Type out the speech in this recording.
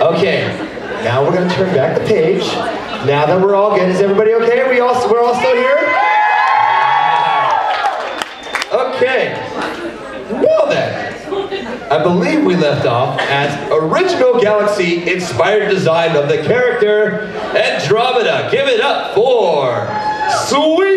Okay, now we're gonna turn back the page. Now that we're all good, is everybody okay? We all we're all still here? Okay. Well then, I believe we left off at original Galaxy inspired design of the character Andromeda. Give it up for Sweet